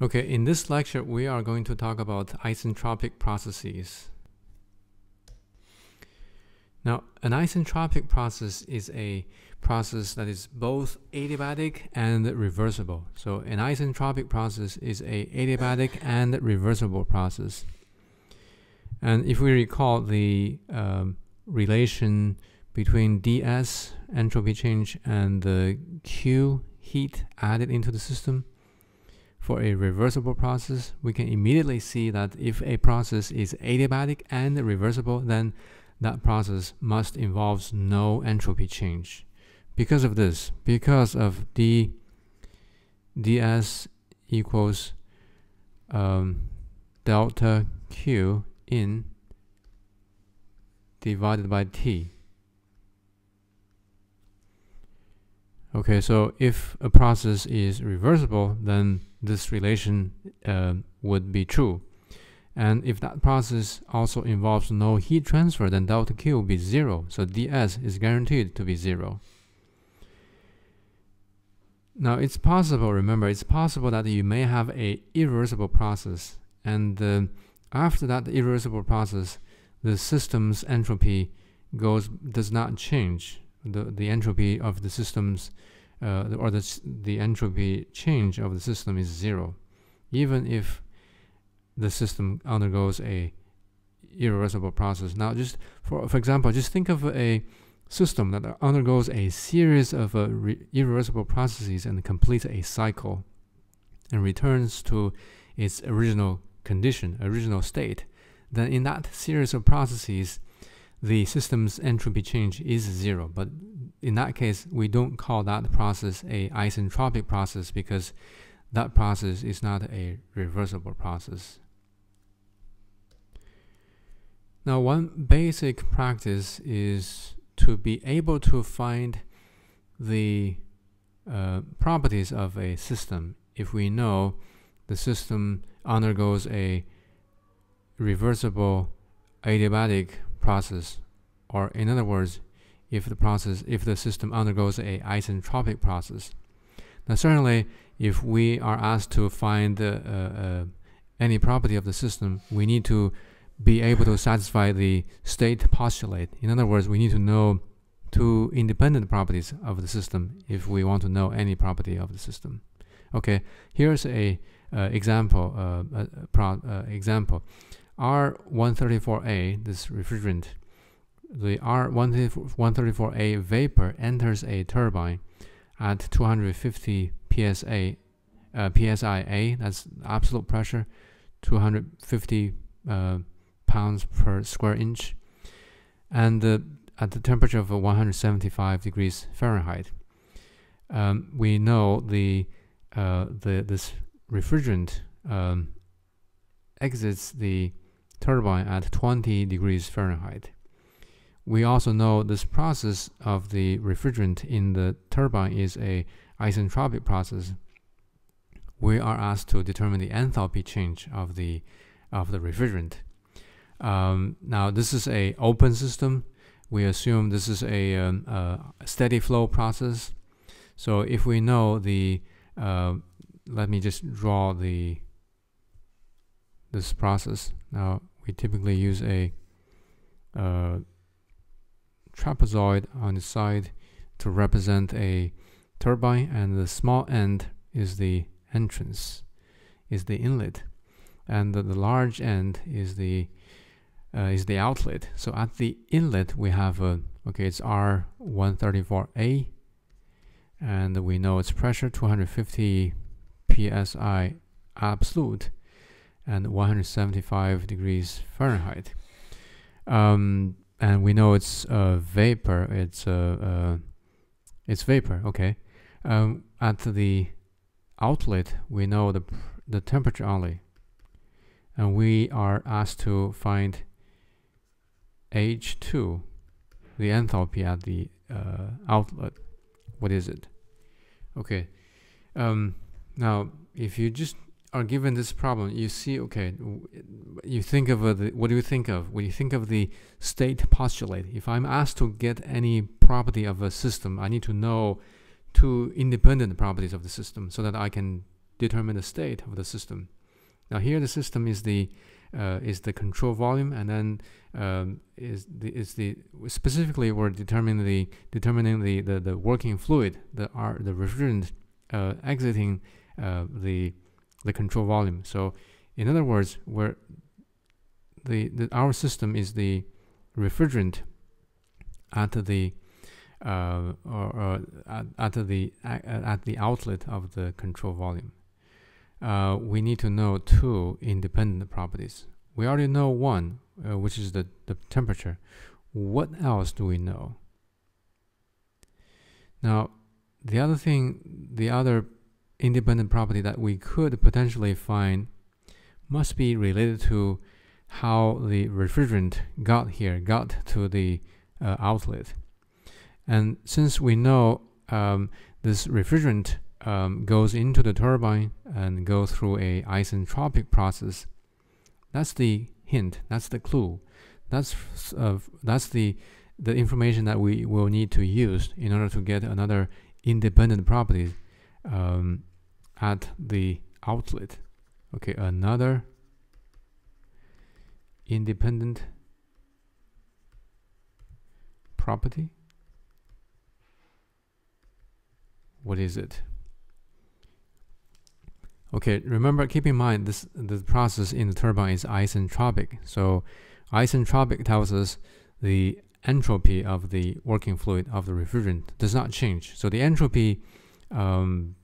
Okay, in this lecture, we are going to talk about isentropic processes. Now, an isentropic process is a process that is both adiabatic and reversible. So, an isentropic process is a adiabatic and reversible process. And if we recall the um, relation between ds entropy change and the q heat added into the system, for a reversible process, we can immediately see that if a process is adiabatic and reversible, then that process must involve no entropy change. Because of this, because of d ds equals um, delta q in divided by t. Okay, so if a process is reversible, then this relation uh, would be true. And if that process also involves no heat transfer, then delta Q will be zero. So ds is guaranteed to be zero. Now it's possible, remember, it's possible that you may have a irreversible process. And uh, after that irreversible process, the system's entropy goes does not change. The, the entropy of the system's uh, or the, the entropy change of the system is zero, even if the system undergoes a irreversible process. Now, just for for example, just think of a system that undergoes a series of uh, irreversible processes and completes a cycle and returns to its original condition, original state. Then, in that series of processes, the system's entropy change is zero. But in that case, we don't call that process a isentropic process because that process is not a reversible process. Now, one basic practice is to be able to find the uh, properties of a system if we know the system undergoes a reversible adiabatic process, or in other words, if the process, if the system undergoes a isentropic process. Now, certainly, if we are asked to find uh, uh, any property of the system, we need to be able to satisfy the state postulate. In other words, we need to know two independent properties of the system if we want to know any property of the system. Okay, here's a uh, example. Uh, uh, example. R134A, this refrigerant, the R134A vapor enters a turbine at 250 psa, uh, psia. That's absolute pressure, 250 uh, pounds per square inch, and uh, at the temperature of 175 degrees Fahrenheit. Um, we know the uh, the this refrigerant um, exits the turbine at 20 degrees Fahrenheit. We also know this process of the refrigerant in the turbine is a isentropic process. We are asked to determine the enthalpy change of the of the refrigerant. Um, now this is a open system. We assume this is a, um, a steady flow process. So if we know the, uh, let me just draw the this process. Now we typically use a uh, trapezoid on the side to represent a turbine and the small end is the entrance is the inlet and the, the large end is the uh, is the outlet. So at the inlet we have a okay it's R134A and we know its pressure 250 psi absolute and 175 degrees Fahrenheit. Um, and we know it's uh, vapor. It's uh, uh, it's vapor. Okay. Um, at the outlet, we know the the temperature only, and we are asked to find H2, the enthalpy at the uh, outlet. What is it? Okay. Um, now, if you just are given this problem, you see, okay, you think of the, what do you think of? When you think of the state postulate, if I'm asked to get any property of a system, I need to know two independent properties of the system so that I can determine the state of the system. Now here the system is the uh, is the control volume, and then um, is the is the specifically we're determining the determining the the, the working fluid, the r the refrigerant uh, exiting uh, the the control volume. So in other words, where the, the our system is the refrigerant at the uh, or, or at, at, the at the outlet of the control volume. Uh, we need to know two independent properties. We already know one, uh, which is the, the temperature. What else do we know? Now, the other thing, the other independent property that we could potentially find must be related to how the refrigerant got here, got to the uh, outlet. And since we know um, this refrigerant um, goes into the turbine and go through a isentropic process, that's the hint. That's the clue. That's uh, that's the the information that we will need to use in order to get another independent property um, at the outlet. Okay, another independent property what is it? Okay, remember, keep in mind this the process in the turbine is isentropic. So isentropic tells us the entropy of the working fluid of the refrigerant does not change. So the entropy um,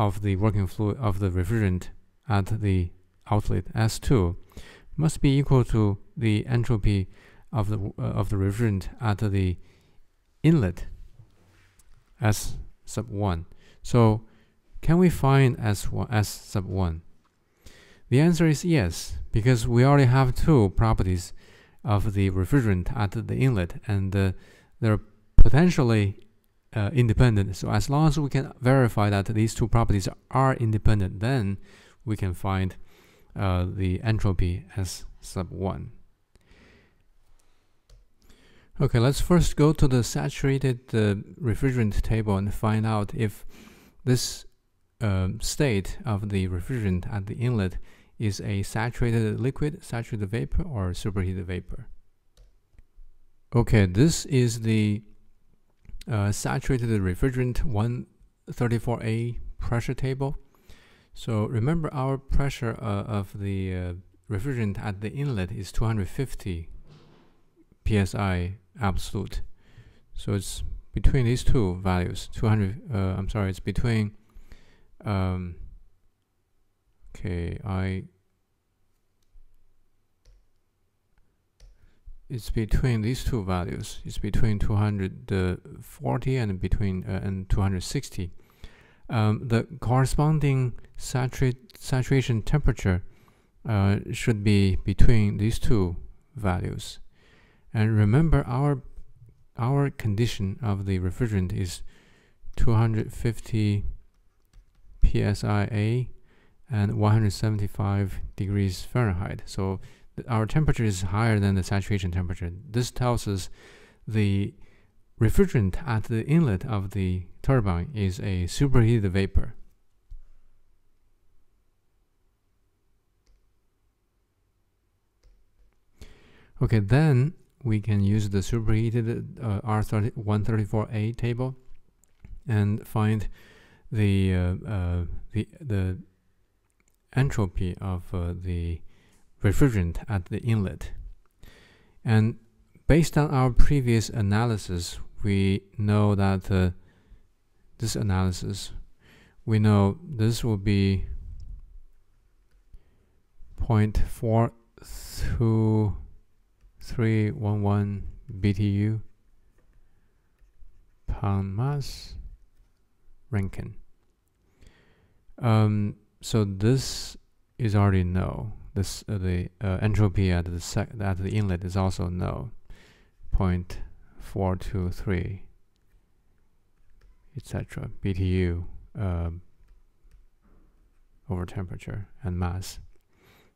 of the working fluid of the refrigerant at the outlet S2 must be equal to the entropy of the uh, of the refrigerant at the inlet S sub 1. So can we find S1, S sub 1? The answer is yes, because we already have two properties of the refrigerant at the inlet, and uh, they're potentially uh, independent. So as long as we can verify that these two properties are independent, then we can find uh, the entropy S sub 1. Okay, let's first go to the saturated uh, refrigerant table and find out if this uh, state of the refrigerant at the inlet is a saturated liquid, saturated vapor, or superheated vapor. Okay, this is the uh, saturated refrigerant 134A pressure table. So remember our pressure uh, of the uh, refrigerant at the inlet is 250 psi absolute. So it's between these two values, 200, uh, I'm sorry, it's between, um, okay, I, it's between these two values. It's between 240 and between uh, and 260. Um, the corresponding saturate saturation temperature uh, should be between these two values. And remember our our condition of the refrigerant is 250 psia and 175 degrees Fahrenheit. So our temperature is higher than the saturation temperature. This tells us the refrigerant at the inlet of the turbine is a superheated vapor. Okay, then we can use the superheated uh, R134A table and find the uh, uh, the the entropy of uh, the refrigerant at the inlet. And based on our previous analysis, we know that uh, this analysis, we know this will be 0.42 311 BTU pound mass Rankine. Um, so this is already no. This uh, the uh, entropy at the sec at the inlet is also two three, etc. BTU uh, over temperature and mass.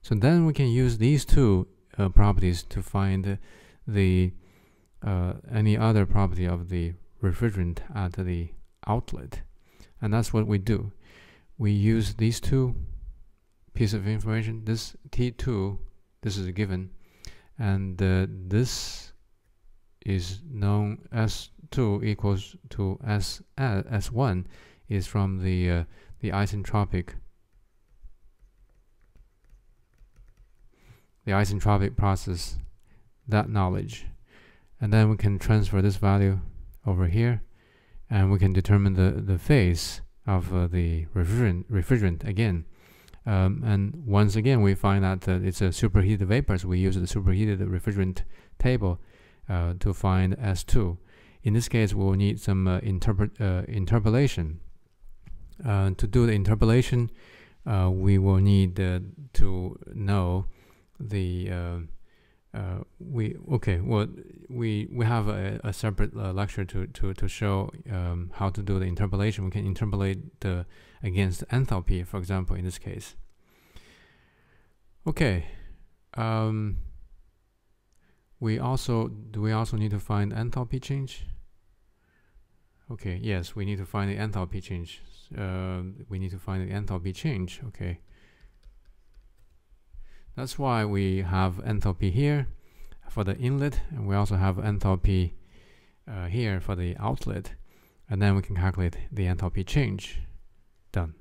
So then we can use these two uh, properties to find the uh, any other property of the refrigerant at the outlet and that's what we do we use these two pieces of information. This T2, this is a given, and uh, this is known as 2 equals to S uh, S1 is from the uh, the isentropic the isentropic process that knowledge. And then we can transfer this value over here and we can determine the the phase of uh, the refrigerant refrigerant again um, and once again we find that uh, it's a superheated vapor so we use the superheated refrigerant table uh, to find S2. In this case, we'll need some uh, uh, interpolation. Uh, to do the interpolation, uh, we will need to know the we okay well we we have a, a separate lecture to, to, to show um, how to do the interpolation. We can interpolate the against enthalpy, for example, in this case. Okay. Um, we also do we also need to find enthalpy change okay yes we need to find the enthalpy change uh, we need to find the enthalpy change okay that's why we have enthalpy here for the inlet and we also have enthalpy uh, here for the outlet and then we can calculate the enthalpy change. Done